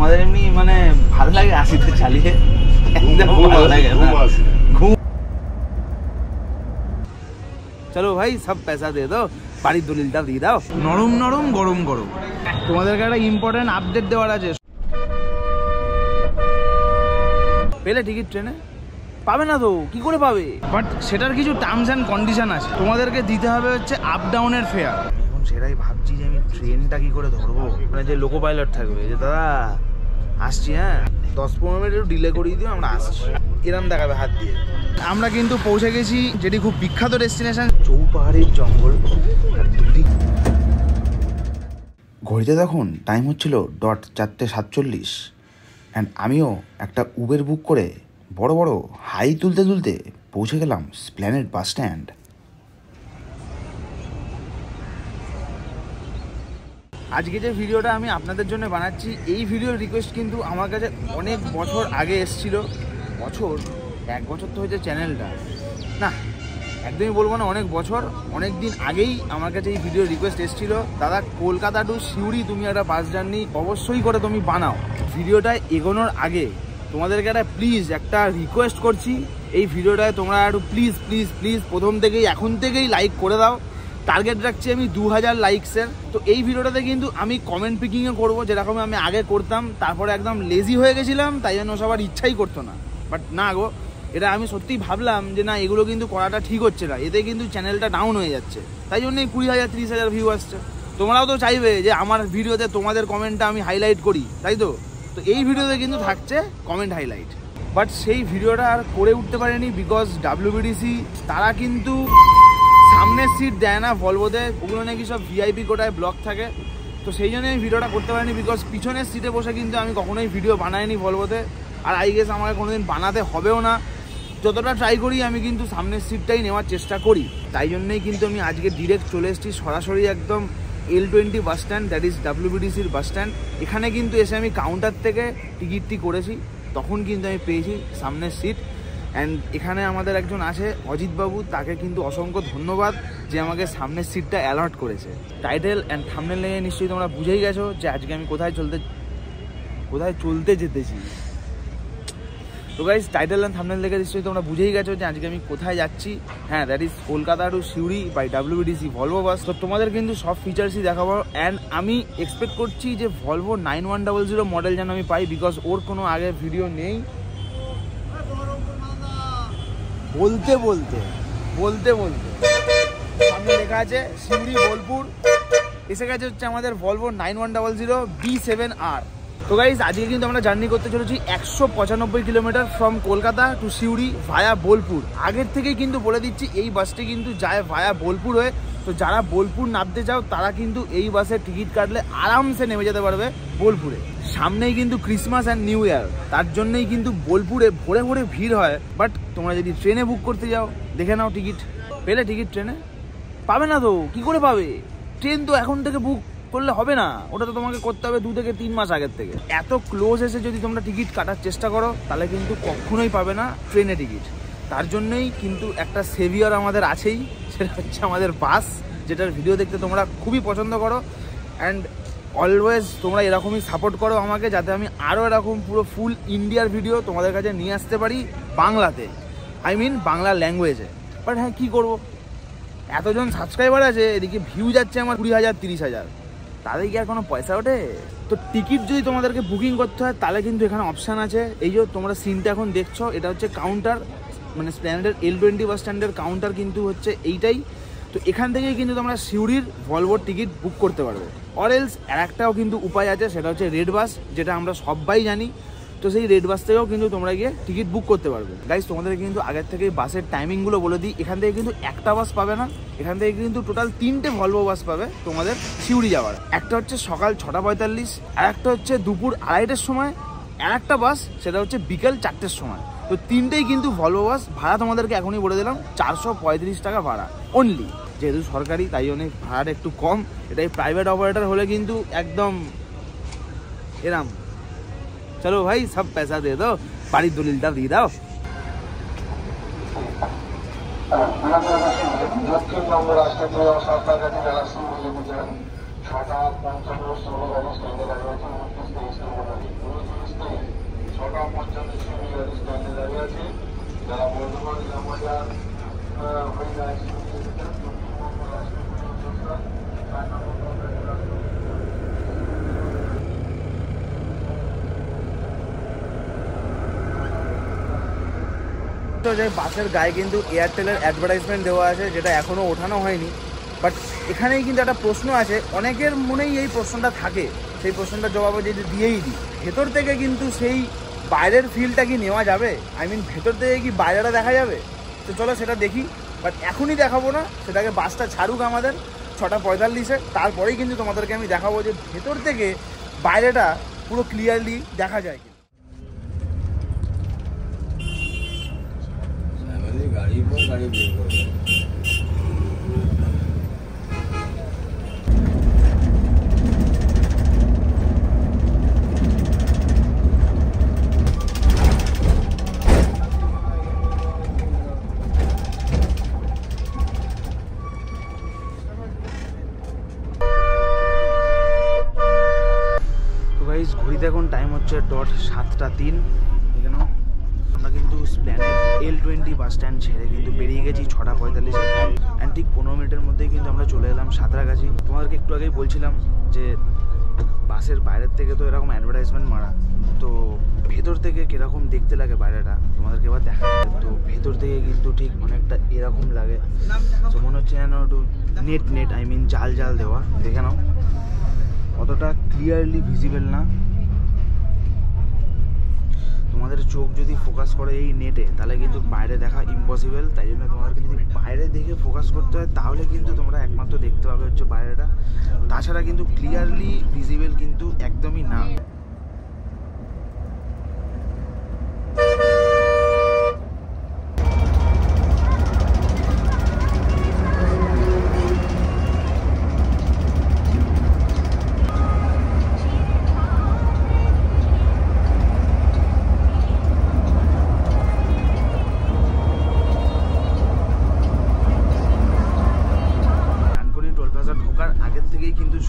তোমাদের এমনি মানে ভালো লাগে আশিতে চালিয়ে? একদম ভালো লাগে না? ঘুম চলো ভাই সব পয়সা দিয়ে দাও বাড়ির দলিলটা দিয়ে দাও। নরম নরম গরম গরম। তোমাদেরকে একটা ইম্পর্টেন্ট আপডেট দেওয়ার আছে। পেলে টিকিট ট্রেনে? পাবে না তো কি করে পাবে? বাট সেটার কিছু টার্মস অ্যান্ড কন্ডিশন আছে। তোমাদেরকে দিতে হবে হচ্ছে আপ ডাউনের ফেয়ার এখন সেটাই ভাবছি যে আমি ট্রেনটা কি করে ধরবো? মানে যে লোকো পাইলট থাকবে যে দাদা আসছি হ্যাঁ? দশ পনেরো মিনিট একটু ডিলে করিয়ে দিও, আমরা আসছি। এরম দেখাবে হাত দিয়ে। আমরা কিন্তু পৌঁছে গেছি যেটি খুব বিখ্যাত ডেস্টিনেশন চৌপাহাড়ের জঙ্গল ঘড়িতে তখন টাইম হচ্ছিল ডট চারটে সাতচল্লিশ। অ্যান্ড আমিও একটা উবের বুক করে বড় বড় হাই তুলতে তুলতে পৌঁছে গেলাম স্প্ল্যানেট বাস স্ট্যান্ড আজকে যে ভিডিওটা আমি আপনাদের জন্য বানাচ্ছি, এই ভিডিওর রিকোয়েস্ট কিন্তু আমার কাছে অনেক বছর আগে এসেছিল। বছর? এক বছর তো হয়েছে চ্যানেলটা না, একদমই বলব না, অনেক বছর, অনেক দিন আগেই আমার কাছে এই ভিডিওর রিকোয়েস্ট এসেছিল। দাদা, কলকাতা টু সিউড়ি তুমি একটা বাস জার্নি অবশ্যই করে তুমি বানাও। ভিডিওটা এগোনোর আগে তোমাদেরকে একটা প্লিজ একটা রিকোয়েস্ট করছি। এই ভিডিওটায় তোমরা একটু প্লিজ প্লিজ প্লিজ প্রথম থেকেই, এখন থেকেই লাইক করে দাও। টার্গেট রাখছি আমি দু হাজার লাইকসের তো এই ভিডিওটাতে কিন্তু আমি কমেন্ট পিকিংও করব যেরকম আমি আগে করতাম, তারপরে একদম লেজি হয়ে গেছিলাম, তাই জন্য সবার ইচ্ছাই করতো না। বাট না গো, এটা আমি সত্যিই ভাবলাম যে না, এগুলো কিন্তু করাটা ঠিক হচ্ছে না। এতে কিন্তু চ্যানেলটা ডাউন হয়ে যাচ্ছে। তাই জন্য এই কুড়ি হাজার তিরিশ হাজার ভিউ আসছে। তোমরাও তো চাইবে যে আমার ভিডিওতে তোমাদের কমেন্টটা আমি হাইলাইট করি, তাই তো? তো এই ভিডিওতে কিন্তু থাকছে কমেন্ট হাইলাইট বাট সেই ভিডিওটা আর করে উঠতে পারেনি বিকজ ডাব্লিউবিডিসি তারা কিন্তু সামনের সিট দেয় না ভলভোতে ওগুলো নাকি সব ভিআইপি কোটায় ব্লক থাকে। তো সেই জন্য আমি ভিডিওটা করতে পারিনি বিকজ পিছনের সিটে বসে কিন্তু আমি কখনোই ভিডিও বানাইনি ভলভোতে আর আই গেস আমাকে কোনোদিন বানাতে হবেও না। যতটা ট্রাই করি, আমি কিন্তু সামনের সিটটাই নেওয়ার চেষ্টা করি। তাই জন্যেই কিন্তু আমি আজকে ডিরেক্ট চলে এসেছি, সরাসরি একদম L twenty bus stand that is ডাব্লিউবিডিসির bus stand এখানে কিন্তু এসে আমি কাউন্টার থেকে টিকিটটি করেছি, তখন কিন্তু আমি পেয়েছি সামনের সিট অ্যান্ড এখানে আমাদের একজন আছে অজিতবাবু, তাকে কিন্তু অসংখ্য ধন্যবাদ যে আমাকে সামনের সিটটা অ্যালার্ট করেছে। টাইটেল অ্যান্ড থামনেল লেগে নিশ্চয়ই তোমরা বুঝেই গেছো যে আজকে আমি কোথায় চলতে কোথায় চলতে যেতেছি। তো গাইজ টাইটেল অ্যান্ড থামনেল দেখে নিশ্চয়ই তোমরা বুঝেই গেছো যে আজকে আমি কোথায় যাচ্ছি। হ্যাঁ that is Kolkata to Suri by WBDC Volvo bus তো তোমাদের কিন্তু সব ফিচার্সই দেখাবো। অ্যান্ড আমি এক্সপেক্ট করছি যে Volvo nine one double zero model যেন আমি পাই বিকজ ওর কোনো আগে ভিডিও নেই। বলতে বলতে বলতে বলতে। সামনে লেখা আছে সিউড়ি বোলপুর। এসে গেছে হচ্ছে আমাদের Volvo nine one double zero B seven R তো গাইজ আজকে কিন্তু আমরা জার্নি করতে চলেছি একশো পঁচানব্বই kilometre from Kolkata to Suri via Bolpur. আগের থেকেই কিন্তু বলে দিচ্ছি, এই বাসটি কিন্তু যায় ভায়া বোলপুর হয়ে তো যারা বোলপুর নামতে চাও, তারা কিন্তু এই বাসের টিকিট কাটলে আরামসে নেমে যেতে পারবে বোলপুরে। সামনেই কিন্তু ক্রিসমাস অ্যান্ড নিউ ইয়ার তার জন্যই কিন্তু বোলপুরে ভোরে ভোরে ভিড় হয়। বাট তোমরা যদি ট্রেনে বুক করতে যাও, দেখে নাও টিকিট। পেলে টিকিট ট্রেনে? পাবে না তো, কি করে পাবে? ট্রেন তো এখন থেকে বুক করলে হবে না, ওটা তো তোমাকে করতে হবে দু থেকে তিন মাস আগের থেকে। এত ক্লোজ এসে যদি তোমরা টিকিট কাটার চেষ্টা করো, তাহলে কিন্তু কখনোই পাবে না ট্রেনে টিকিট। তার জন্যই কিন্তু একটা সেভিয়ার আমাদের আছেই, সেটা হচ্ছে আমাদের বাস, যেটার ভিডিও দেখতে তোমরা খুবই পছন্দ করো। অ্যান্ড অলওয়েজ তোমরা এরকমই সাপোর্ট করো আমাকে, যাতে আমি আরও এরকম পুরো ফুল ইন্ডিয়ার ভিডিও তোমাদের কাছে নিয়ে আসতে পারি বাংলাতে। আই মিন বাংলা ল্যাঙ্গুয়েজে বাট হ্যাঁ কী করব? এতজন সাবস্ক্রাইবার আছে, এদিকে ভিউ যাচ্ছে আমার কুড়ি হাজার, তিরিশ হাজার। তাদের কি আর কোনো পয়সা ওঠে? তো টিকিট যদি তোমাদেরকে বুকিং করতে হয়, তাহলে কিন্তু এখানে অপশান আছে। এই যে তোমরা সিনটা এখন দেখছ, এটা হচ্ছে কাউন্টার মানে স্প্ল্যানেডের এল টোয়েন্টি বাস স্ট্যান্ডের কাউন্টার কিন্তু হচ্ছে এইটাই। তো এখান থেকেই কিন্তু তোমরা সিউড়ির ভলভোর টিকিট বুক করতে পারবে। অর এলস আর একটাও কিন্তু উপায় আছে, সেটা হচ্ছে রেড বাস যেটা আমরা সবাই জানি। তো সেই রেড বাস থেকেও কিন্তু তোমরা গিয়ে টিকিট বুক করতে পারবে। গাইজ তোমাদের কিন্তু আগের থেকে বাসের টাইমিংগুলো বলে দিই। এখান থেকে কিন্তু একটা বাস পাবে না। এখান থেকে কিন্তু টোটাল তিনটে ভলভো বাস পাবে তোমাদের সিউড়ি যাওয়ার। একটা হচ্ছে সকাল ছটা পঁয়তাল্লিশ, আর একটা হচ্ছে দুপুর আড়াইটের সময়, আর একটা বাস সেটা হচ্ছে বিকেল চারটের সময়। তো তিনটেই কিন্তু ভলভো বাস ভাড়া তোমাদেরকে এখনই বলে দিলাম, চারশো পঁয়ত্রিশ টাকা ভাড়া অনলি যেহেতু সরকারি, তাই অনেক ভাড়াটা একটু কম। এটাই প্রাইভেট অপারেটর হলে কিন্তু একদম এরাম। চলো ভাই, সব পয়সা দিয়ে দাও, বাড়ির দলিলটা দিয়ে দাও। ছটা স্ট্যান্ডে দাঁড়িয়ে আছে। যারা বর্ধমান তো যে বাসের গায়ে কিন্তু এয়ারটেলের অ্যাডভার্টাইজমেন্ট দেওয়া আছে, যেটা এখনও ওঠানো হয়নি। বাট এখানেই কিন্তু একটা প্রশ্ন আছে। অনেকের মনেই এই প্রশ্নটা থাকে। সেই প্রশ্নটার জবাব যদি দিয়েই দিই। ভেতর থেকে কিন্তু সেই বাইরের ফিলটা কি নেওয়া যাবে? আই মিন ভেতর থেকে কি বাইরেটা দেখা যাবে? তো চলো সেটা দেখি। বাট এখনই দেখাবো না। সেটাকে বাসটা ছাড়ুক আমাদের, ছটা পঁয়তাল্লিশে। তারপরেই কিন্তু তোমাদেরকে আমি দেখাবো যে ভেতর থেকে বাইরেটা পুরো ক্লিয়ারলি দেখা যায় কি গাড়ি গাড়ি বের করে সাতটা তিন নাও আমরা কিন্তু এল টোয়েন্টি বাস স্ট্যান্ড ছেড়ে কিন্তু বেরিয়ে গেছি ছটা পঁয়তাল্লিশে। অ্যান্ড ঠিক পনেরো মিনিটের মধ্যেই কিন্তু আমরা চলে এলাম সাঁতরাগাছি। তোমাদেরকে একটু আগেই বলছিলাম যে বাসের বাইরের থেকে তো এরকম অ্যাডভার্টাইজমেন্ট মারা। তো ভেতর থেকে কীরকম দেখতে লাগে বাইরেটা, তোমাদেরকে এবার দেখা। তো ভেতর থেকে কিন্তু ঠিক অনেকটা এরকম লাগে। তো মনে হচ্ছে যেন একটু নেট নেট আই মিন জাল জাল দেওয়া। দেখে নাও। অতটা ক্লিয়ারলি ভিজিবল না। তোমাদের চোখ যদি ফোকাস করে এই নেটে তাহলে কিন্তু বাইরে দেখা ইম্পসিবল তাই জন্য তোমাদেরকে যদি বাইরে দেখে ফোকাস করতে হয়, তাহলে কিন্তু তোমরা একমাত্র দেখতে পাবে হচ্ছে বাইরেটা। তাছাড়া কিন্তু ক্লিয়ারলি ভিজিবল কিন্তু একদমই না।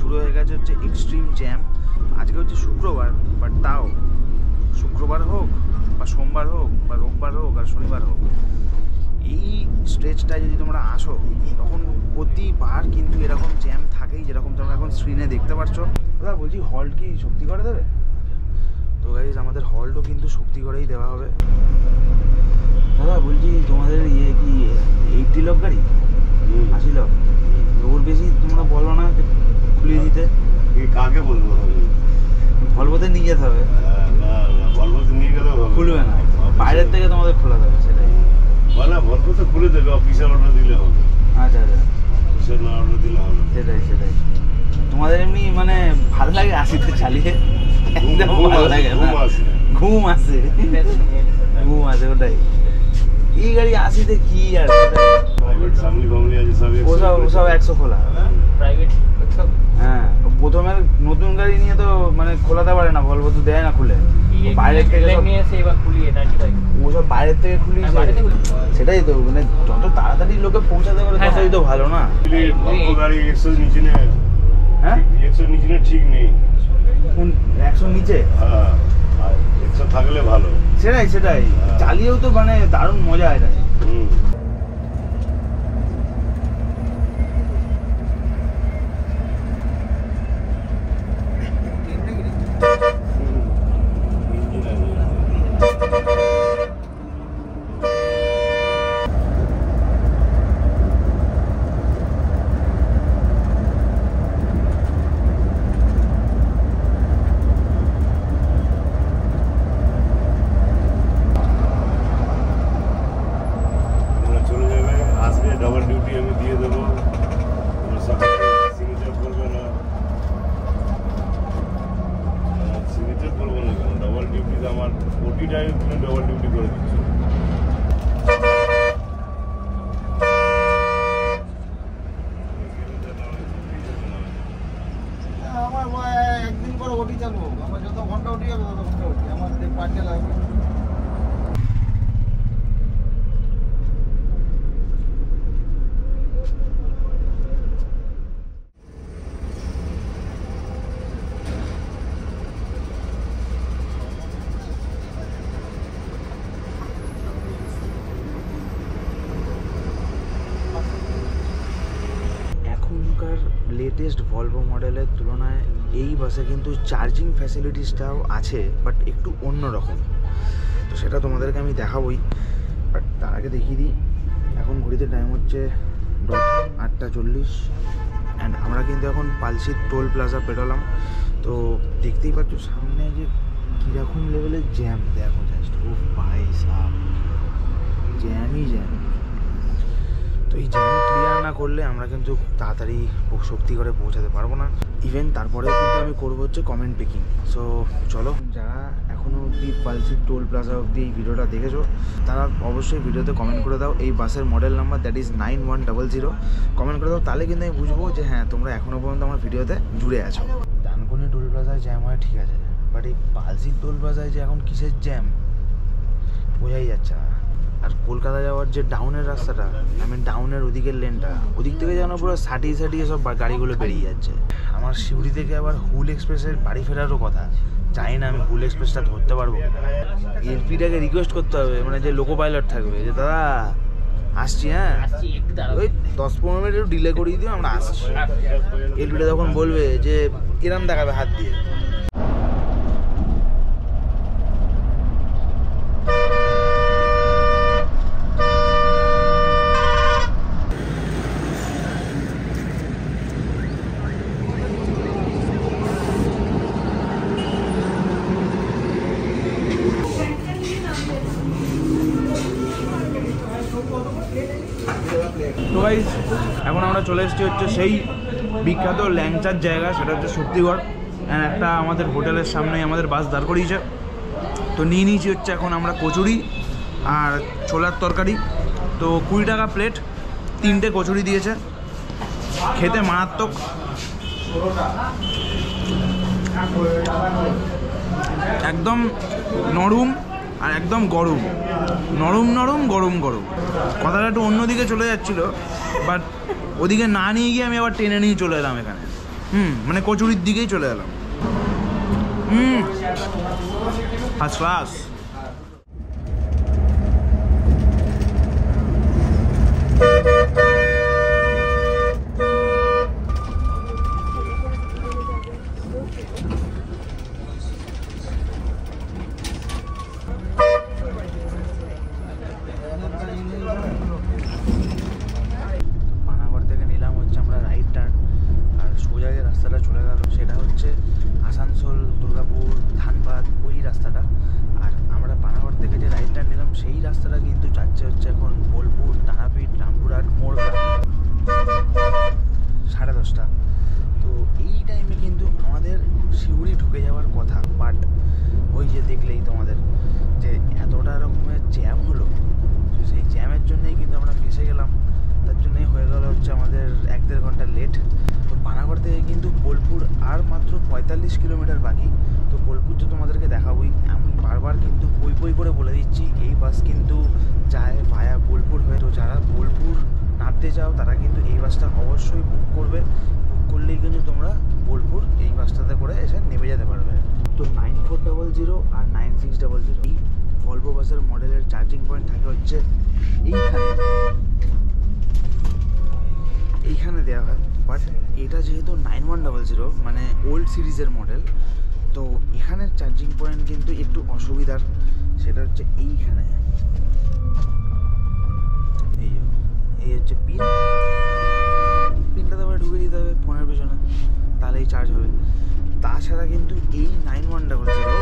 শুরু হয়ে গেছে হচ্ছে এক্সট্রিম জ্যাম আজকে হচ্ছে শুক্রবার বাট তাও শুক্রবার হোক বা সোমবার হোক বা রোববার হোক আর শনিবার হোক এই স্ট্রেচটায় যদি তোমরা আসো তখন প্রতিবার কিন্তু এরকম জ্যাম থাকেই যেরকম তোমরা এখন স্ক্রিনে দেখতে পাচ্ছ। দাদা বলছি হল্ট কি শক্তি করে দেবে? তো গাইজ আমাদের হল্টও কিন্তু শক্তি করেই দেওয়া হবে। দাদা বলছি তোমাদের ইয়ে কি এইটটি লোক গাড়ি? আশি লোক ওর বেশি তোমরা বলো না। যে খুলিয়ে দিতে? কাকে বলব? ভলভোতে নিয়ে যেতে হবে। না না নিয়ে হবে। খুলবে না। বাইরের থেকে তোমাদের খোলা দেবে সেটাই। বলা বলব তো খুলে দেবে অফিসের অর্ডার দিলে হবে। আচ্ছা আচ্ছা। অফিসের না অর্ডার দিলে হবে। সেটাই সেটাই। তোমাদের এমনি মানে ভালো লাগে আসিতে চালিয়ে? একদম ঘুম ভালো লাগে ঘুম আসে। ঘুম আসে। ওটাই। এই গাড়ি আসিতে কি আর প্রাইভেট সামলি ফামলি আছে সব ওসব ওসব একশো খোলা। প্রাইভেট হ্যাঁ প্রথমে নতুন গাড়ি নিয়ে তো মানে খোলাতে পারে না ভলভো তো দেয় না খুলে। বাইরের থেকে নিয়ে এসে এবার খুলিয়ে ফাইভ ওসব বাইরের থেকে খুলি হ্যাঁ। সেটাই তো মানে যত তাড়াতাড়ি লোকে পৌঁছাতে পারে হ্যাঁ, ততই তো ভালো না। অল্প গাড়ি একশো নিচে নেই। হ্যাঁ? একশো নিচে ঠিক নেই। কোন একশো নিচে? হ্যাঁ আর একশো থাকলে ভালো। সেটাই সেটাই। চালিয়েও তো মানে দারুণ মজা হয় তাই হুম তোমরা চলে যাবে আসবে ডবল ডিউটি আমি দিয়ে দেবো তোমরা সকালে সিগনেচার করবে না সিগনেচার করব না কেন ডবল ডিউটিতে আমার ওটি টাইম তুমি ডবল ডিউটি করে দিচ্ছ আমার একদিন পরে ওটি চালু আমার যত ঘণ্টা ওটি হবে তত ঘণ্টা ওটি আমার পার ডে লাগবে এখনকার লেটেস্ট ভলভো মডেলের তুলনায় এই বাসে কিন্তু চার্জিং ফ্যাসিলিটিসটাও আছে বাট একটু অন্য রকম তো সেটা তোমাদেরকে আমি দেখাবই বাট তার আগে দেখিয়ে দিই, এখন ঘড়িতে টাইম হচ্ছে আটটা চল্লিশ অ্যান্ড আমরা কিন্তু এখন পালসির টোল প্লাজা পেরোলাম। তো দেখতেই পাচ্ছ সামনে যে কীরকম লেভেলের জ্যাম দেখো জাস্ট ও ভাই সাহ জ্যামই জ্যাম তো এই জ্যাম ক্লিয়ার না করলে আমরা কিন্তু তাড়াতাড়ি শক্তি করে পৌঁছাতে পারব না। ইভেন তারপরেও কিন্তু আমি করব হচ্ছে কমেন্ট পিকিং সো চলো, যারা এখনও অবধি পালসির টোল প্লাজা অবধি এই ভিডিওটা দেখেছ, তারা অবশ্যই ভিডিওতে কমেন্ট করে দাও। এই বাসের model number that is nine one double zero comment করে দাও, তাহলে কিন্তু আমি বুঝব যে হ্যাঁ তোমরা এখনও পর্যন্ত আমার ভিডিওতে জুড়ে আছো। ডানকুনি টোল প্লাজায় জ্যাম হয়, ঠিক আছে। বাট এই পালসির টোল প্লাজায় যে এখন কিসের জ্যাম বোঝাই যাচ্ছে না। আর কলকাতা যাওয়ার যে ডাউনের রাস্তাটা আই মিন ডাউনের ওদিকের লেনটা ওদিক থেকে যেন পুরো সাটিয়ে সাটিয়ে সব গাড়িগুলো বেরিয়ে যাচ্ছে। আমার শিউরি থেকে আবার হুল এক্সপ্রেসের বাড়ি ফেরারও কথা। জানি না আমি হুল এক্সপ্রেসটা ধরতে পারব এলপিটাকে রিকোয়েস্ট করতে হবে মানে যে লোকো পাইলট থাকবে যে দাদা আসছি হ্যাঁ? ওই দশ পনেরো মিনিট একটু ডিলে করিয়ে দিও আমরা আসছি। এলপিটা তখন বলবে যে এরম দেখাবে হাত দিয়ে তো গাইজ এখন আমরা চলে এসেছি হচ্ছে সেই বিখ্যাত ল্যাংচার জায়গা, সেটা হচ্ছে শক্তিগড়। একটা আমাদের হোটেলের সামনে আমাদের বাস দাঁড় করিয়েছে। তো নিয়ে নিয়েছি হচ্ছে এখন আমরা কচুরি আর ছোলার তরকারি। তো কুড়ি টাকা প্লেট, তিনটে কচুরি দিয়েছে। খেতে মারাত্মক। একদম নরম। আর একদম গরম। নরম নরম, গরম গরম। কথাটা একটু অন্যদিকে চলে যাচ্ছিল বাট ওদিকে না নিয়ে গিয়ে আমি আবার টেনে নিয়ে চলে এলাম এখানে। হুম মানে কচুরির দিকেই চলে এলাম। হুম ফার্স্ট ক্লাস পানাগড় থেকে নিলাম হচ্ছে আমরা রাইট টার্ন আর সোজা যে রাস্তাটা চলে গেল সেটা হচ্ছে আসানসোল দুর্গাপুর ধানবাদ ওই রাস্তাটা আর আমরা পানাগড় থেকে যে রাইট টার্ন নিলাম সেই রাস্তাটা কিন্তু যাচ্ছে হচ্ছে এখন বোলপুর তারাপীঠ রামপুরহাট মোড়গ্রাম সাড়ে দশটা তো এই টাইমে কিন্তু আমাদের শিউরি ঢুকে যাওয়ার কথা বাট ওই যে দেখলেই তোমাদের যে এতটা রকমের জ্যাম হলো তো সেই জ্যামের জন্যই কিন্তু আমরা ফেসে গেলাম তার জন্যই হয়ে গেল হচ্ছে আমাদের এক দেড় ঘণ্টা লেট তো পানাগড় থেকে কিন্তু বোলপুর আর মাত্র পঁয়তাল্লিশ কিলোমিটার বাকি তো বোলপুর তো তোমাদেরকে দেখাবোই আমি বারবার কিন্তু বই বই করে বলে দিচ্ছি এই বাস কিন্তু যায় ভায়া বোলপুর হয়ে তো যারা বোলপুর নামতে চাও তারা কিন্তু এই বাসটা অবশ্যই বুক করবে। বুক করলেই কিন্তু তোমরা বোলপুর এই বাসটাতে করে এসে নেমে যেতে পারবে। তো নাইন ফোর ডাবল জিরো আর nine six double zero Volvo Volvo বাসের মডেলের চার্জিং পয়েন্ট থাকে হচ্ছে এইখানে। এইখানে দেওয়া হয়। বাট এটা যেহেতু নাইন ওয়ান ডাবল জিরো মানে ওল্ড সিরিজের মডেল তো এখানের চার্জিং পয়েন্ট কিন্তু একটু অসুবিধার। সেটা হচ্ছে এইখানে। এই এই হচ্ছে পিন। পিনটা তো আবার ঢুকে দিতে হবে ফোনের পিছনে, তাহলেই চার্জ হবে। তাছাড়া কিন্তু এই নাইন ওয়ান ডাবল জিরো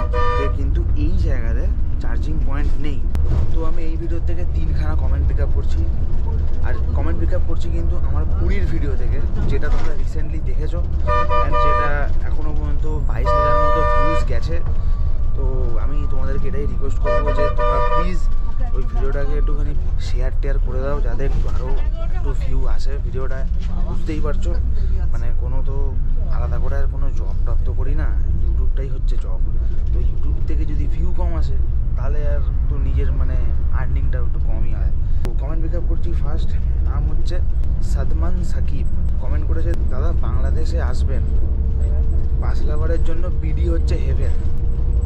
কিন্তু এই জায়গাতে চার্জিং পয়েন্ট নেই। তো আমি এই ভিডিও থেকে তিনখানা কমেন্ট পিক আপ করছি। আর কমেন্ট পিক আপ করছি কিন্তু আমার পুরীর ভিডিও থেকে, যেটা তোমরা রিসেন্টলি দেখেছ অ্যান্ড যেটা এখনও পর্যন্ত বাইশ হাজার মতো ভিউজ গেছে। তো আমি তোমাদেরকে এটাই রিকোয়েস্ট করব যে তোমরা প্লিজ ওই ভিডিওটাকে একটুখানি শেয়ার টেয়ার করে দাও, যাতে একটু আরও একটু ভিউ আসে ভিডিওটায় বুঝতেই পারছ? মানে কোনো তো আলাদা করে আর কোনো জব টব তো করি না, ইউটিউবটাই হচ্ছে জব তো ইউটিউব থেকে যদি ভিউ কম আসে, তাহলে আর তো নিজের মানে আর্নিংটা একটু কমই হয়। তো কমেন্ট পিক আপ করছি ফার্স্ট নাম হচ্ছে সাদমান সাকিব। কমেন্ট করেছে, দাদা, বাংলাদেশে আসবেন। বাস লাভারের জন্য বিডি হচ্ছে হেভেন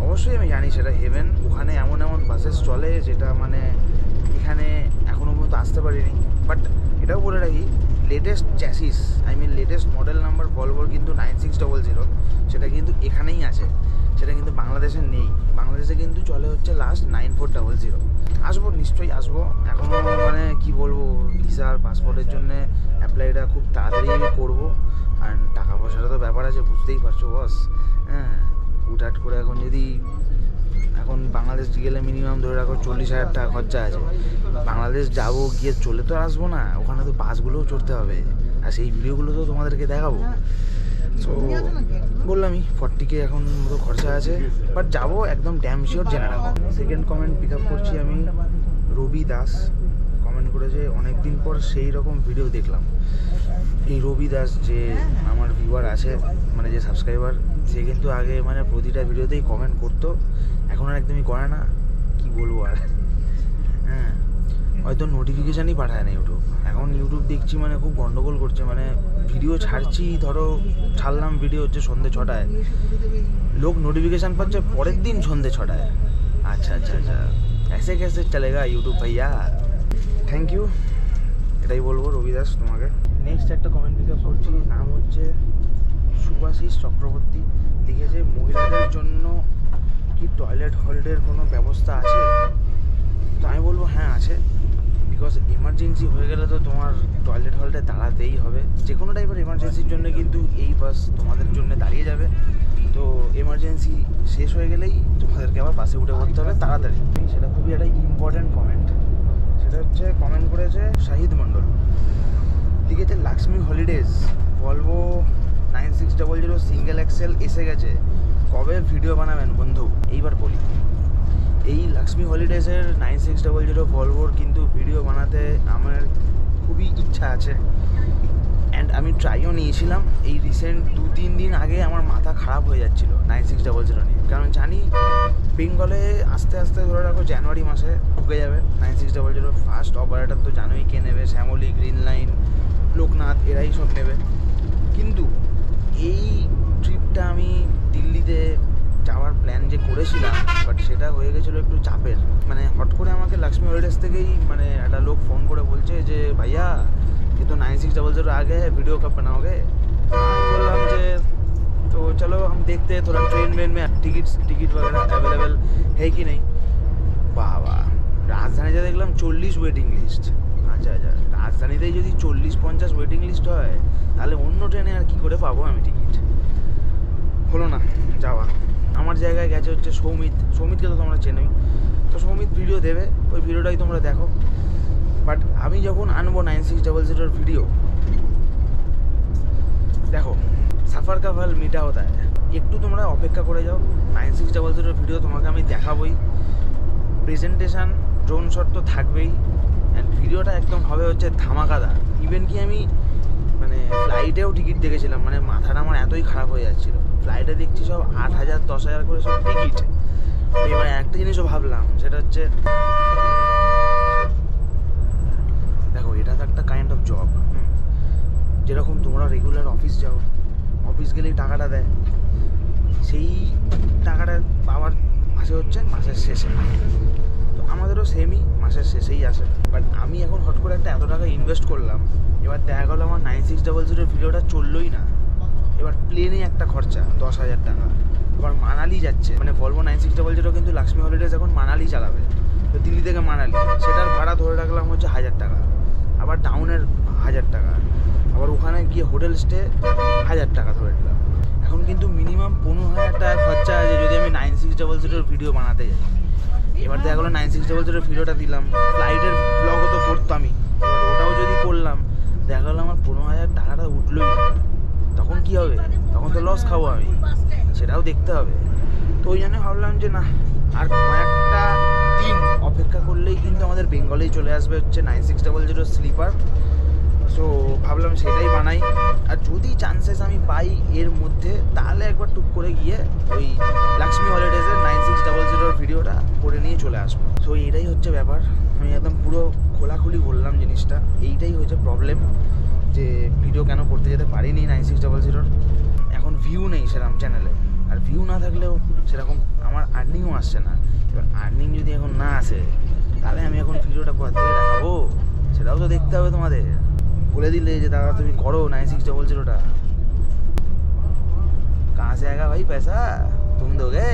অবশ্যই আমি জানি সেটা হেভেন ওখানে এমন এমন বাসেস চলে যেটা মানে এখানে এখনও পর্যন্ত আসতে পারিনি। বাট এটাও বলে রাখি latest chassis I mean latest model number ভলভোর কিন্তু নাইন সিক্স ডবল জিরো সেটা কিন্তু এখানেই আছে। সেটা কিন্তু বাংলাদেশে নেই। বাংলাদেশে কিন্তু চলে হচ্ছে last nine four double zero আসব, নিশ্চয়ই আসব। এখনও মানে কি বলব ভিসা আর পাসপোর্টের জন্য অ্যাপ্লাইটা খুব তাড়াতাড়ি আমি করব। আর টাকা পয়সারও তো ব্যাপার আছে, বুঝতেই পারছ বস হ্যাঁ। উঠাট করে এখন যদি এখন বাংলাদেশ গেলে মিনিমাম ধরে রাখো চল্লিশ হাজার টাকা খরচা আছে। বাংলাদেশ যাব, গিয়ে চলে তো আসব না, ওখানে তো বাসগুলোও চড়তে হবে। আর সেই ভিডিওগুলো তো তোমাদেরকে দেখাবো। সো বললামই ফর্টিকে এখন মতো খরচা আছে। বাট যাব একদম ড্যাম শিওর জেনে রাখো সেকেন্ড কমেন্ট পিক আপ করছি আমি রবি দাস। কমেন্ট করেছে অনেক দিন পর সেই রকম ভিডিও দেখলাম। এই রবি দাস যে আমার ভিউয়ার আছে মানে যে সাবস্ক্রাইবার সে কিন্তু আগে মানে প্রতিটা ভিডিওতেই কমেন্ট করতো এখন আর একদমই করে না কি বলবো আর হ্যাঁ হয়তো নোটিফিকেশানই পাঠায় না ইউটিউব এখন ইউটিউব দেখছি মানে খুব গন্ডগোল করছে মানে ভিডিও ছাড়ছি ধরো ছাড়লাম ভিডিও হচ্ছে সন্ধ্যে ছটায় লোক নোটিফিকেশান পাচ্ছে পরের দিন সন্ধ্যে ছটায় আচ্ছা আচ্ছা আচ্ছা ऐसे कैसे चलेगा ইউটিউব ভাইয়া থ্যাংক ইউ এটাই বলবো রবিদাস তোমাকে নেক্সট একটা কমেন্ট পিক আপ করছি নাম হচ্ছে সুভাশিস চক্রবর্তী লিখেছে মহিলাদের জন্য কি টয়লেট হল্ডের কোনো ব্যবস্থা আছে? তো আমি বলব হ্যাঁ আছে। বিকজ এমার্জেন্সি হয়ে গেলে তো তোমার টয়লেট হলটে দাঁড়াতেই হবে। যে কোনো টাইপের এমার্জেন্সির জন্য কিন্তু এই বাস তোমাদের জন্য দাঁড়িয়ে যাবে। তো এমার্জেন্সি শেষ হয়ে গেলেই তোমাদেরকে আবার বাসে উঠে পড়তে হবে তাড়াতাড়ি। সেটা খুবই একটা ইম্পর্ট্যান্ট কমেন্ট সেটা হচ্ছে কমেন্ট করেছে শাহিদ মণ্ডল। লিখেছে Laxmi Holidays Volvo nine six double zero single axle এসে গেছে। কবে ভিডিও বানাবেন বন্ধু? এইবার বলি। এই লক্ষ্মী হলিডেজের নাইন সিক্স ডবল জিরো ভলভোর কিন্তু ভিডিও বানাতে আমার খুবই ইচ্ছা আছে। অ্যান্ড আমি ট্রাইও নিয়েছিলাম। এই রিসেন্ট দু তিন দিন আগে আমার মাথা খারাপ হয়ে যাচ্ছিল নাইন সিক্স ডবল জিরো নিয়ে। কারণ জানি বেঙ্গলে আস্তে আস্তে ধরে রাখো জানুয়ারি মাসে ঢুকে যাবে nine six double zero. First operator তো জানোই কে নেবে, শ্যামলি গ্রিন লাইন লোকনাথ, এরাই সব নেবে। কিন্তু এই ট্রিপটা আমি দিল্লিতে যাওয়ার প্ল্যান যে করেছিলাম বাট সেটা হয়ে গেছিলো একটু চাপের মানে হট করে আমাকে লক্ষ্মী হলিডেজ থেকেই মানে একটা লোক ফোন করে বলছে যে ভাইয়া ये तो नाइन सिक्स डबल जीरो आ गए है वीडियो कब बनाओगे আমি বললাম যে তো চলো हम देखते हैं थोड़ा ट्रेन वेन में टिकट टिकट वगैरह अवेलेबल है कि नहीं বাবা রাজধানীতে দেখলাম চল্লিশ ওয়েটিং লিস্ট আচ্ছা আচ্ছা রাজধানীতেই যদি চল্লিশ পঞ্চাশ ওয়েটিং লিস্ট হয় তাহলে অন্য ট্রেনে আর কি করে পাবো আমি টিকিট? হলো না, যাওয়া। আমার জায়গায় গেছে হচ্ছে সৌমিত। সৌমিতকে তো তোমরা চেনোই। তো সৌমিত ভিডিও দেবে, ওই ভিডিওটাই তোমরা দেখো। বাট আমি যখন আনব নাইন সিক্স ডাবল জিরোর ভিডিও দেখো, সাফার কা ফল মিটা হতা একটু তোমরা অপেক্ষা করে যাও। নাইন সিক্স ডাবল জিরোর ভিডিও তোমাকে আমি দেখাবোই। প্রেজেন্টেশন ড্রোন শট তো থাকবেই। অ্যান্ড ভিডিওটা একদম হবে হচ্ছে ধামাকাদার ইভেন কি আমি ফ্লাইটেও টিকিট দেখেছিলাম মানে মাথাটা আমার এতই খারাপ হয়ে যাচ্ছিল। ফ্লাইটে দেখছি সব আট হাজার, দশ হাজার করে সব টিকিট এবার একটা জিনিসও ভাবলাম, সেটা হচ্ছে, দেখো, এটা তো একটা কাইন্ড অফ জব যেরকম তোমরা রেগুলার অফিস যাও অফিস গেলেই টাকাটা দেয়। সেই টাকাটা পাওয়ার আসে হচ্ছে মাসের শেষে। আমাদেরও সেমই মাসের শেষেই আসে। বাট আমি এখন হট করে একটা এত টাকা ইনভেস্ট করলাম, এবার দেখা গেলো আমার নাইন সিক্স ডাবল জিরোর ভিডিওটা চললোই না। এবার প্লেনে একটা খরচা, দশ হাজার টাকা। এবার মানালি যাচ্ছে মানে Volvo nine six double zero কিন্তু লক্ষ্মী হলিডেজ এখন মানালি চালাবে। তো দিল্লি থেকে মানালি, সেটার ভাড়া ধরে রাখলাম হচ্ছে হাজার টাকা। আবার টাউনের হাজার টাকা। আবার ওখানে গিয়ে হোটেল স্টে হাজার টাকা ধরে নিলাম এখন কিন্তু মিনিমাম পনেরো হাজার টাকা খরচা আছে যদি আমি নাইন সিক্স ডাবল জিরোর ভিডিও বানাতে যাই। এবার দেখা গেলো নাইন সিক্স ডাবল জিরোর ভিডিওটা দিলাম। ফ্লাইটের ব্লগও তো করতামই। এবার ওটাও যদি করলাম, দেখা গেলো আমার পনেরো হাজার টাকাটা উঠলোই তখন কি হবে? তখন তো লস খাব আমি। সেটাও দেখতে হবে। তো ওই জন্য ভাবলাম যে না, আর কয়েকটা দিন অপেক্ষা করলেই কিন্তু আমাদের বেঙ্গলেই চলে আসবে হচ্ছে nine six double zero sleeper so ভাবলাম সেটাই বানাই। আর যদি চান্সেস আমি পাই এর মধ্যে, তাহলে একবার টুক করে গিয়ে ওই লক্ষ্মী হলিডেজের নাইন সিক্স ডাবল জিরোর ভিডিওটা করে নিয়ে চলে আসব। সো এটাই হচ্ছে ব্যাপার। আমি একদম পুরো খোলাখুলি বললাম জিনিসটা। এইটাই হচ্ছে প্রবলেম যে ভিডিও কেন করতে যেতে পারিনি নাইন সিক্স ডাবল জিরোর এখন ভিউ নেই সেরকম চ্যানেলে আর ভিউ না থাকলেও সেরকম আমার আর্নিংও আসছে না। এবার আর্নিং যদি এখন না আসে, তাহলে আমি এখন ভিডিওটা কোথা থেকে দেখাবো? সেটাও তো দেখতে হবে তোমাদের। বলে দিলে যে দাদা তুমি করো নাইন সিক্স ডবল জিরোটা कहाँ से ভাই भाई তুমি तुम दोगे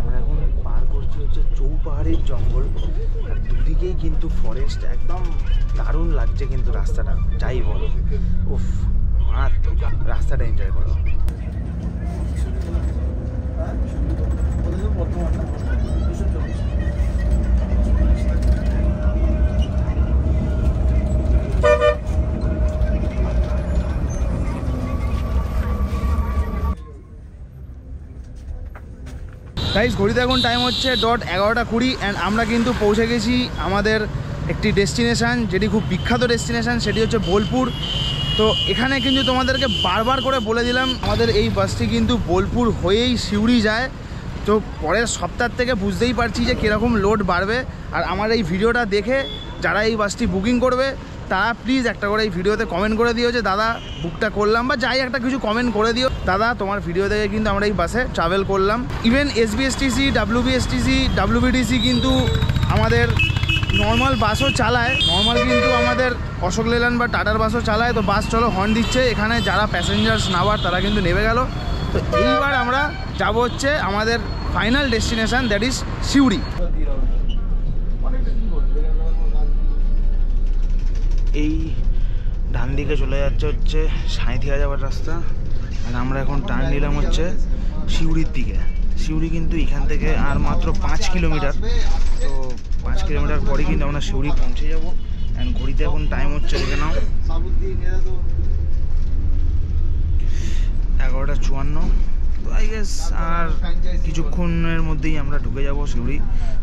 আমরা এখন পার করছি হচ্ছে চৌপাহাড়ির জঙ্গল। আর দুদিকেই কিন্তু ফরেস্ট একদম দারুণ লাগছে কিন্তু রাস্তাটা। যাই বলো। উফ। মারাত্মক রাস্তাটা এনজয় করো। গাইজ ঘড়িতে এখন টাইম হচ্ছে ডট এগারোটা কুড়ি অ্যান্ড আমরা কিন্তু পৌঁছে গেছি আমাদের একটি ডেস্টিনেশান যেটি খুব বিখ্যাত ডেস্টিনেশান সেটি হচ্ছে বোলপুর। তো এখানে কিন্তু তোমাদেরকে বারবার করে বলে দিলাম, আমাদের এই বাসটি কিন্তু বোলপুর হয়েই সিউড়ি যায়। তো পরের সপ্তাহ থেকে বুঝতেই পারছি যে কীরকম লোড বাড়বে। আর আমার এই ভিডিওটা দেখে যারা এই বাসটি বুকিং করবে, তারা প্লিজ একটা করে এই ভিডিওতে কমেন্ট করে দিও যে, দাদা বুকটা করলাম বা যাই একটা কিছু কমেন্ট করে দিও। দাদা, তোমার ভিডিও দেখে কিন্তু আমরা এই বাসে ট্রাভেল করলাম। ইভেন এসবিএসটিসি ডাব্লিউবিএসটিসি ডাব্লিউবিটিসি কিন্তু আমাদের নর্মাল বাসও চালায়। নর্মাল কিন্তু আমাদের অশোক লেল্যান্ড বা টাটার বাসও চালায়। তো বাস চলো হর্ন দিচ্ছে। এখানে যারা প্যাসেঞ্জার্স নামার তারা কিন্তু নেমে গেল। তো এইবার আমরা যাব হচ্ছে আমাদের final destination that is Suri. এই ডান দিকে চলে যাচ্ছে হচ্ছে সাঁইথিয়া যাওয়ার রাস্তা। আর আমরা এখন টার্ন নিলাম হচ্ছে সিউড়ির দিকে। সিউড়ি কিন্তু এখান থেকে আর মাত্র পাঁচ কিলোমিটার। তো পাঁচ কিলোমিটার পরে কিন্তু আমরা সিউড়ি পৌঁছে যাব। অ্যান্ড ঘড়িতে এখন টাইম হচ্ছে, দেখে নাও। এগারোটা চুয়ান্ন। তো আই গেস আর কিছুক্ষণের মধ্যেই আমরা ঢুকে যাব সিউড়ি।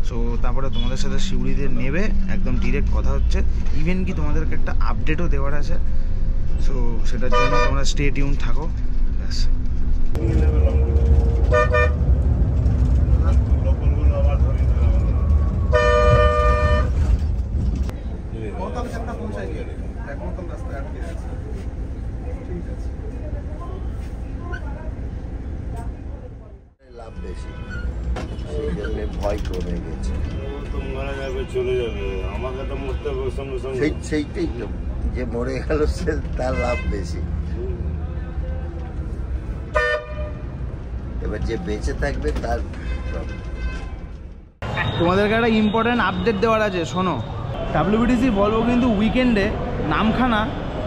সো তারপরে তোমাদের সাথে সিউড়িতে নেবে, একদম ডিরেক্ট কথা হচ্ছে। ইভেন কি তোমাদেরকে একটা আপডেটও দেওয়ার আছে। সো সেটার জন্য তোমরা স্টে টিউন থাকো। ব্যাস লোকালগুলো আবার ধরিয়ে দিলাম রাস্তায় আটকে আছে। ঠিক আছে। লাভ বেশি। সেই জন্য ভয় কমে গেছে। তো মারা যাবে চলে যাবে। আমাকে তো মরতে হবে সঙ্গে সঙ্গে। সেই সেইটাই তো। যে মরে গেল সে তার লাভ বেশি। এবার যে বেঁচে থাকবে তার তোমাদেরকে একটা ইম্পর্টেন্ট আপডেট দেওয়ার আছে শোনো। ডাব্লিউবিটিসি ভলভো কিন্তু উইকেন্ডে নামখানা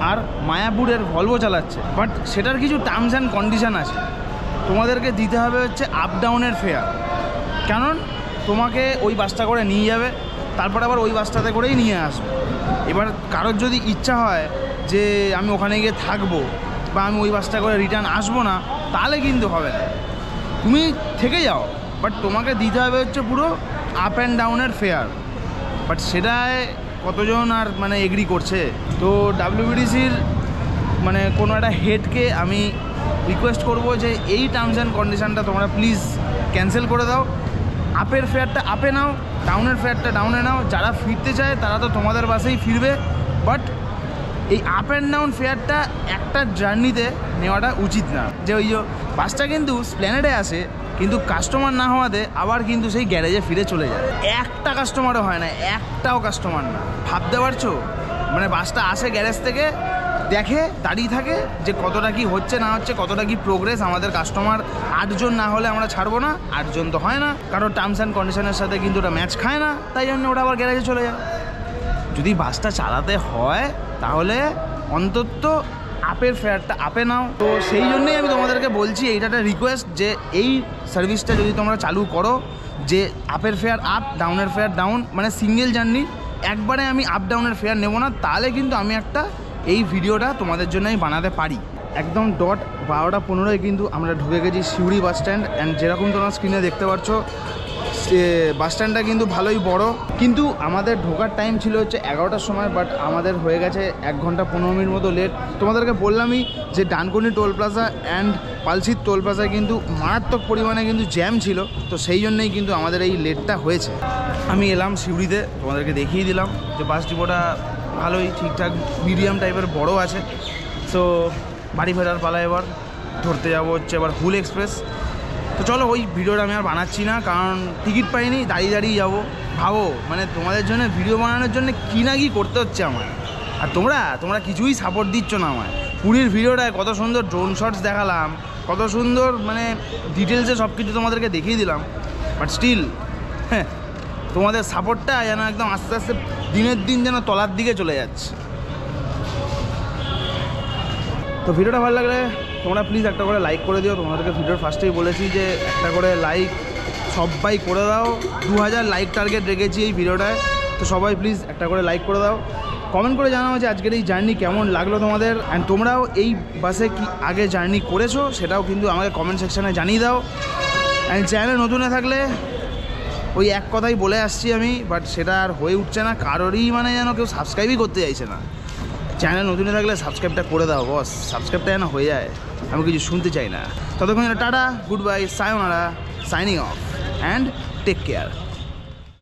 আর মায়াপুরের ভলভো চালাচ্ছে। বাট সেটার কিছু টার্মস অ্যান্ড কন্ডিশন আছে। তোমাদেরকে দিতে হবে হচ্ছে আপ ডাউনের ফেয়ার কারণ তোমাকে ওই বাসটা করে নিয়ে যাবে, তারপর আবার ওই বাসটাতে করেই নিয়ে আসবে। এবার কারোর যদি ইচ্ছা হয় যে আমি ওখানে গিয়ে থাকব বা আমি ওই বাসটা করে রিটার্ন আসব না, তাহলে কিন্তু হবে না। তুমি থেকে যাও বাট তোমাকে দিতে হবে হচ্ছে পুরো আপ অ্যান্ড ডাউনের ফেয়ার বাট সেটায় কতজন আর মানে এগ্রি করছে? তো ডাব্লিউবিডিসির মানে কোনো একটা হেডকে আমি রিকোয়েস্ট করব যে এই টার্মস অ্যান্ড কন্ডিশানটা তোমরা প্লিজ ক্যান্সেল করে দাও। আপের ফেয়ারটা আপে নাও ডাউনের ফেয়ারটা ডাউনে নাও। যারা ফিরতে চায়, তারা তো তোমাদের বাসেই ফিরবে। বাট এই আপ অ্যান্ড ডাউন ফেয়ারটা একটা জার্নিতে নেওয়াটা উচিত না। যে ওই বাসটা কিন্তু স্প্ল্যানেডে আসে কিন্তু কাস্টমার না হওয়াতে আবার কিন্তু সেই গ্যারেজে ফিরে চলে যায়। একটা কাস্টমারও হয় না, একটাও কাস্টমার না। ভাবতে পারছ? মানে বাসটা আসে গ্যারেজ থেকে, দেখে, দাঁড়িয়ে থাকে যে কতটা কি হচ্ছে, না হচ্ছে, কতটা কি প্রোগ্রেস আমাদের কাস্টমার আটজন না হলে আমরা ছাড়বো না, আটজন তো হয় না। কারণ টার্মস অ্যান্ড কন্ডিশনের সাথে কিন্তু ওটা ম্যাচ খায় না, তাই জন্য ওটা আবার গ্যারেজে চলে যায়। যদি বাসটা চালাতে হয়, তাহলে অন্তত আপের ফেয়ারটা আপে নাও। তো সেই জন্যই আমি তোমাদেরকে বলছি এইটা একটা রিকোয়েস্ট যে এই সার্ভিসটা যদি তোমরা চালু করো, যে আপের ফেয়ার আপ ডাউনের ফেয়ার ডাউন মানে সিঙ্গেল জার্নি একবারে আমি আপ ডাউনের ফেয়ার নেব না, তাহলে কিন্তু আমি একটা এই ভিডিওটা তোমাদের জন্য আমি বানাতে পারি। একদম ডট বারোটা পনেরোয় কিন্তু আমরা ঢুকে গেছি সিউড়ি বাস স্ট্যান্ড অ্যান্ড যেরকম তোমরা স্ক্রিনে দেখতে পাচ্ছ বাস স্ট্যান্ডটা কিন্তু ভালোই বড়। কিন্তু আমাদের ঢোকার টাইম ছিল হচ্ছে এগারোটার সময় বাট আমাদের হয়ে গেছে এক ঘণ্টা পনেরো মিনিট মতো লেট তোমাদেরকে বললামই যে ডানকুনি টোল প্লাজা অ্যান্ড পালসির টোল প্লাজায় কিন্তু মারাত্মক পরিমাণে কিন্তু জ্যাম ছিল। তো সেই জন্যই কিন্তু আমাদের এই লেটটা হয়েছে। আমি এলাম সিউড়িতে, তোমাদেরকে দেখিয়ে দিলাম যে বাস ডিপোটা ভালোই, ঠিকঠাক মিডিয়াম টাইপের বড় আছে। তো বাড়ি ফেরার পালা এবার। ধরতে যাব হচ্ছে এবার হুল এক্সপ্রেস তো চলো ওই ভিডিওটা আমি আর বানাচ্ছি না, কারণ টিকিট পাইনি, দাঁড়িয়ে দাঁড়িয়ে যাব। ভাবো মানে তোমাদের জন্য ভিডিও বানানোর জন্য কী না কি করতে হচ্ছে আমার আর তোমরা তোমরা কিছুই সাপোর্ট দিচ্ছ না আমায়। পুরীর ভিডিওটায় কত সুন্দর ড্রোন শটস দেখালাম, কত সুন্দর মানে ডিটেলসে সব কিছু তোমাদেরকে দেখিয়ে দিলাম। বাট স্টিল হ্যাঁ তোমাদের সাপোর্টটা যেন একদম আস্তে আস্তে দিনের দিন যেন তলার দিকে চলে যাচ্ছে। তো ভিডিওটা ভালো লাগলে তোমরা প্লিজ একটা করে লাইক করে দিও। তোমাদেরকে ভিডিওর ফার্স্টেই বলেছি যে একটা করে লাইক সবাই করে দাও। দু হাজার লাইক টার্গেট রেখেছি এই ভিডিওটায় তো সবাই প্লিজ একটা করে লাইক করে দাও। কমেন্ট করে জানাও যে আজকের এই জার্নি কেমন লাগল তোমাদের। অ্যান্ড তোমরাও এই বাসে কি আগে জার্নি করেছ, সেটাও কিন্তু আমাকে কমেন্ট সেকশানে জানিয়ে দাও। অ্যান্ড চ্যানেলে নতুনে থাকলে ওই এক কথাই বলে আসছি আমি বাট সেটা আর হয়ে উঠছে না। কারোরই মানে যেন কেউ সাবস্ক্রাইবই করতে চাইছে না। চ্যানেল নতুনে থাকলে সাবস্ক্রাইবটা করে দাও বস সাবস্ক্রাইবটা যেন হয়ে যায়। আমি কিছু শুনতে চাই না। ততক্ষণ tata, good bye, সায়োনারা, signing off and take care